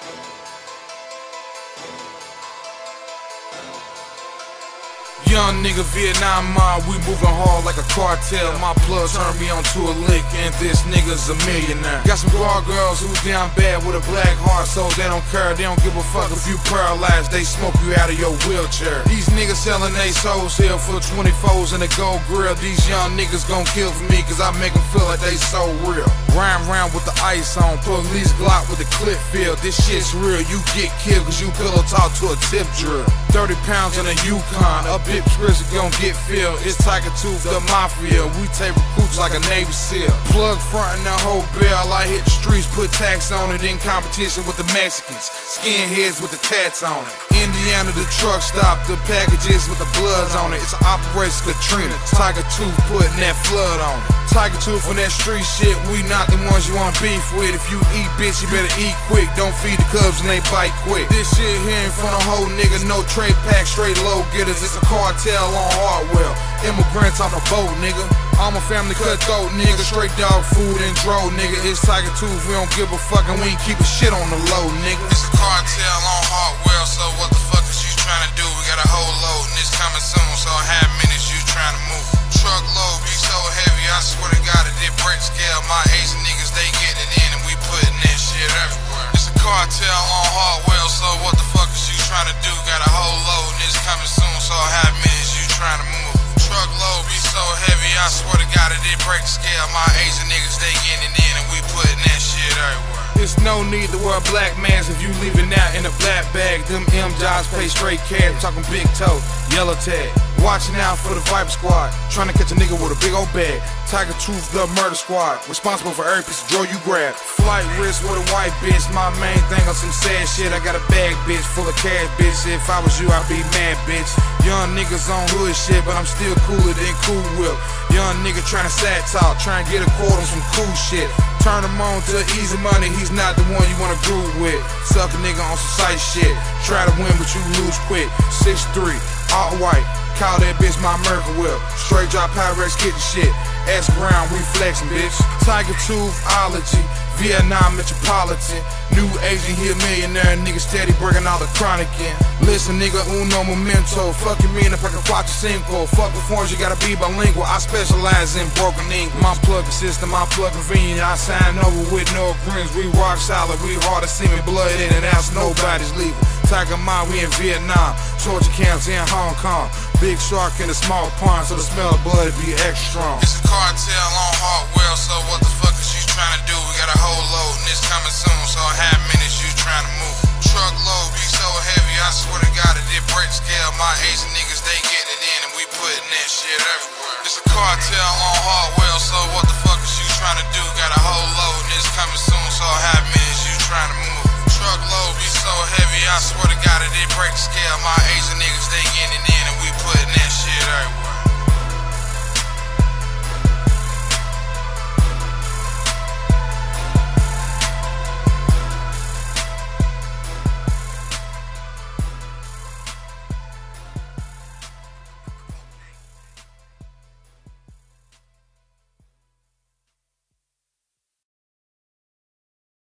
Thank you. Young nigga Vietnam mob, we moving hard like a cartel. My plug turned me onto a lick, and this nigga's a millionaire. Got some girls who down bad with a black heart, so they don't care. They don't give a fuck if you paralyzed. They smoke you out of your wheelchair. These niggas selling they souls here for 24s and a gold grill. These young niggas gon' kill for me, cause I make them feel like they so real. Rhyme round with the ice on, police Glock with the clip feel. This shit's real, you get killed cause you pillow talk to a tip drill. 30 pounds in a Yukon, a bit prison gon' get filled. It's Tiger Tooth, the Mafia. We take recruits like a Navy SEAL. Plug front in the whole bell. I hit the streets, put tax on it in competition with the Mexicans. Skinheads with the tats on it. Indiana, the truck stop, the packages with the bloods on it. It's an Operation Katrina. Tiger Tooth putting that flood on it. Tiger Tooth on that street shit, we not the ones you want beef with. If you eat bitch, you better eat quick. Don't feed the cubs and they bite quick. This shit here in front of whole nigga, no trade pack, straight low getters. It's a cartel on Hartwell. Immigrants on the boat, nigga. I'm a family cutthroat, nigga. Straight dog food and dro, nigga. It's Tiger Tooth, we don't give a fuck and we ain't keep a shit on the low, nigga. It's a cartel on Hartwell, so what the fuck is you trying to do? We got a whole load and it's coming soon, so how minutes you trying to move? Truckload be so heavy, I swear to God, it did break scale. My Asian niggas, they getting it in and we putting that shit everywhere. It's a cartel on Hartwell, so what the fuck is you trying to do? Got a whole load and it's coming soon, so how minutes you trying to move? Swear to God, it did break scale. My Asian niggas, they getting in and we putting that shit everywhere. There's no need to wear black mans if you leaving out in a black bag. Them M jobs pay straight cash. Talking big toe, yellow tag. Watching out for the Viper Squad. Trying to catch a nigga with a big old bag. Tiger Tooth, the murder squad. Responsible for every piece of drill you grab. Flight risk with a white bitch. My main thing on some sad shit. I got a bag, bitch, full of cash, bitch. If I was you, I'd be mad, bitch. Young niggas on hood shit, but I'm still cooler than Cool Whip. Young nigga trying to sad talk, trying to get a quote on some cool shit. Turn him on to easy money, he's not the one you wanna groove with. Suck a nigga on some sight shit. Try to win, but you lose quick. 6'3, all white. Call that bitch my Merkel whip. Straight drop Pyrex kitchen shit. S Brown, we flexin', bitch. Tiger Toothology, Vietnam Metropolitan. New Asian here, millionaire. Nigga steady breaking all the chronic in. Listen, nigga, uno memento. Fuck you mean if I can watch a cinco. Fuck performance, you gotta be bilingual. I specialize in broken ink. My plug system, my plug convenient. I sign over with no agreements. We rock solid, we hard to see me blood in and out. Nobody's leaving. Tiger Mine, we in Vietnam. Torture camps in Hong Kong. Big shark in a small pond, so the smell of blood be extra strong. It's a cartel on Hartwell, so what the fuck trying to do? We got a whole load and it's coming soon, so how minutes you trying to move? Truckload be so heavy, I swear to God, it did break scale. My Asian niggas, they getting it in and we putting that shit everywhere. It's a cartel on Hartwell, so what the fuck is you trying to do? Got a whole load and it's coming soon, so how minutes